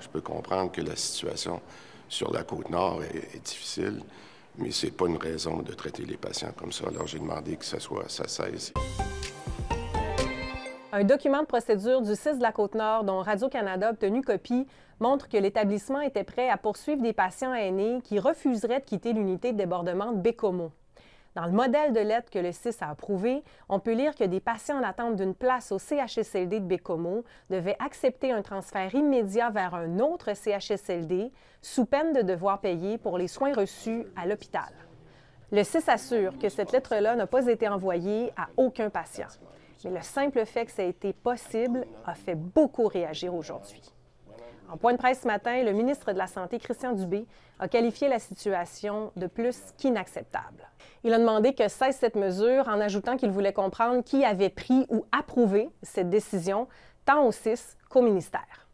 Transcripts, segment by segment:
Je peux comprendre que la situation sur la côte nord est, difficile, mais ce n'est pas une raison de traiter les patients comme ça. Alors j'ai demandé que ça, soit, ça cesse. Un document de procédure du 6 de la Côte-Nord dont Radio-Canada a obtenu copie montre que l'établissement était prêt à poursuivre des patients aînés qui refuseraient de quitter l'unité de débordement de Bécomo. Dans le modèle de lettre que le CIS a approuvé, on peut lire que des patients en attente d'une place au CHSLD de Bécomo devaient accepter un transfert immédiat vers un autre CHSLD sous peine de devoir payer pour les soins reçus à l'hôpital. Le CIS assure que cette lettre-là n'a pas été envoyée à aucun patient. Mais le simple fait que ça a été possible a fait beaucoup réagir aujourd'hui. En point de presse ce matin, le ministre de la Santé, Christian Dubé, a qualifié la situation de plus qu'inacceptable. Il a demandé que cesse cette mesure en ajoutant qu'il voulait comprendre qui avait pris ou approuvé cette décision, tant au CIS qu'au ministère.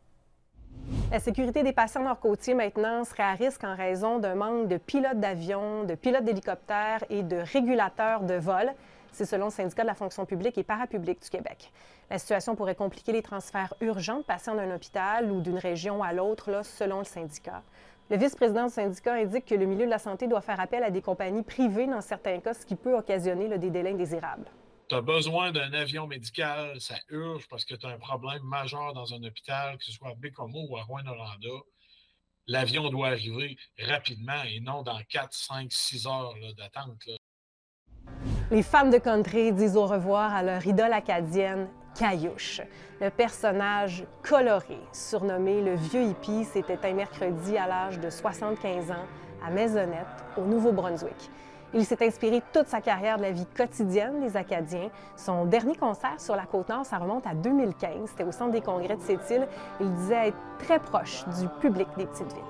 La sécurité des patients nord-côtiers maintenant serait à risque en raison d'un manque de pilotes d'avion, de pilotes d'hélicoptères et de régulateurs de vol. C'est selon le syndicat de la fonction publique et parapublique du Québec. La situation pourrait compliquer les transferts urgents de patients d'un hôpital ou d'une région à l'autre, selon le syndicat. Le vice-président du syndicat indique que le milieu de la santé doit faire appel à des compagnies privées dans certains cas, ce qui peut occasionner des délais indésirables. Tu as besoin d'un avion médical, ça urge parce que tu as un problème majeur dans un hôpital, que ce soit à Bécomo ou à Rouen-Noranda. L'avion doit arriver rapidement et non dans 4, 5, 6 heures d'attente. Les fans de country disent au revoir à leur idole acadienne, Caillouche. Le personnage coloré, surnommé le vieux hippie, s'était un mercredi à l'âge de 75 ans à Maisonnette, au Nouveau-Brunswick. Il s'est inspiré toute sa carrière de la vie quotidienne des Acadiens. Son dernier concert sur la Côte-Nord, ça remonte à 2015. C'était au Centre des congrès de Sept-Îles. Il disait être très proche du public des petites villes.